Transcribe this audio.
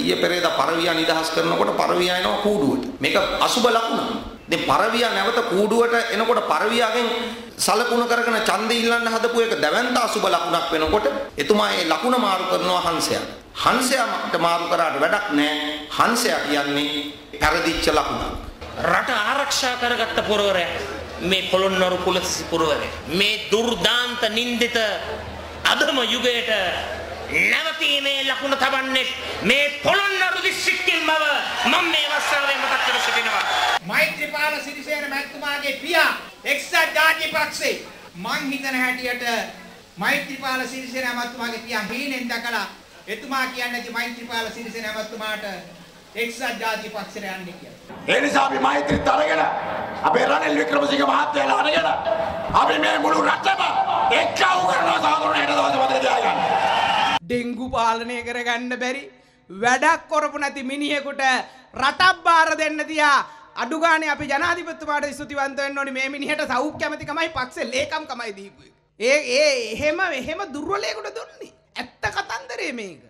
ඊයේ පෙරේදා පරවියා නිදහස් කරනකොට පරවියා එනවා කූඩුවට. මේක අසුබ ලකුණක්. දැන් පරවියා නැවත කූඩුවට එනකොට පරවියාගෙන් සලකුණු කරගෙන ඡන්දය ඉල්ලන්න හදපු එක දැවැන්ත අසුබ ලකුණක් වෙනකොට එතුමා ඒ ලකුණ මාරු කරනවා හංසයා. හංසයාට මාරු කරාට වැඩක් නැහැ. හංසයා කියන්නේ පෙරදිච්ච ලකුණක්. රට ආරක්ෂා කරගත්ත පුරවරයා මේ පොළොන්නරු කුලසිසි පුරවරයා මේ දුර්දාන්ත නින්දිත අදම යුගයට නැවතීමේ ලකුණ තබන්නේ මේ මෛත්‍රීපාල සිරිසේන මැතිතුමාගේ පියා එක්සත් ජාතික පක්ෂේ මං හිතන හැටියට මෛත්‍රීපාල සිරිසේන මැතිතුමාගේ පියා හීනෙන් දැකලා එතුමා කියන්නේ මෛත්‍රීපාල සිරිසේන මැතිතුමාට එක්සත් ජාතික පක්ෂයට යන්නේ කියලා. ඒ නිසා අපි මෛත්‍රීත් අරගෙන අපේ රනිල් වික්‍රමසිංහ මහත්තයාලා අරගෙන අපි මේ මුළු රටම එක්කව කරනවා සාකරණයට දවස් මතක තියාගන්න. ඩෙංගු පාලනය කරගන්න බැරි වැඩක් කොරපු නැති මිනිහෙකුට රටක් බාර දෙන්න තියා අඩුගානේ අපි ජනාධිපතිතුමාට ස්තුතිවන්ත වෙන්න ඕනි මේ මිනිහට සෞඛ්‍ය ඇමතිකමයි පක්ෂේ ලේකම්කමයි දීපු එක. ඒ ඒ එහෙම එහෙම දුර්වලයකට දුන්නේ. ඇත්ත කතන්දරේ මේක.